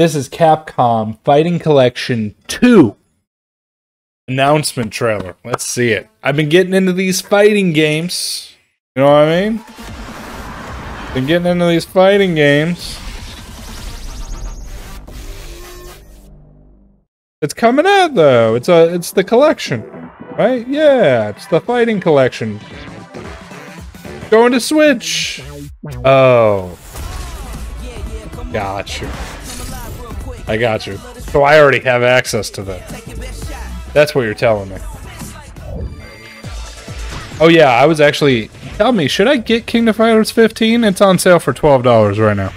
This is Capcom Fighting Collection 2 announcement trailer. Let's see it. I've been getting into these fighting games. You know what I mean? Been getting into these fighting games. It's coming out though. It's a it's the collection. Right? Yeah, it's the fighting collection. Going to Switch. Oh. Got you. I got you. So I already have access to that. That's what you're telling me. Oh yeah, I was actually... Tell me, should I get King of Fighters 15? It's on sale for $12 right now.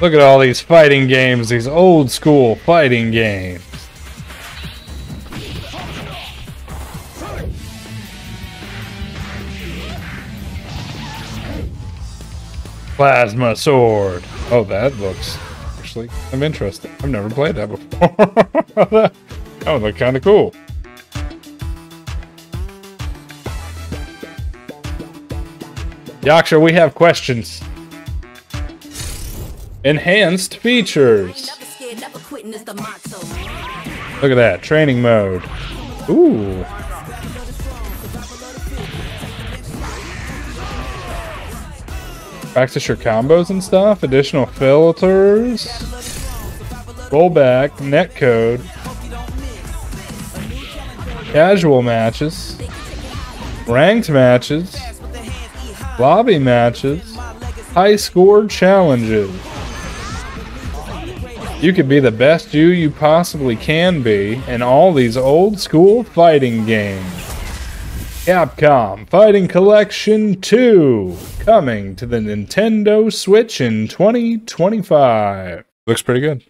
Look at all these fighting games, these old school fighting games. Plasma sword. Oh, that looks actually I'm interested. I've never played that before. that would look kind of cool. Yaksha, we have questions. Enhanced features. Look at that, training mode. Ooh. Practice your combos and stuff. Additional filters. Rollback. Netcode. Casual matches. Ranked matches. Lobby matches. High score challenges. You could be the best you you possibly can be in all these old school fighting games. Capcom Fighting Collection 2 coming to the Nintendo Switch in 2025. Looks pretty good.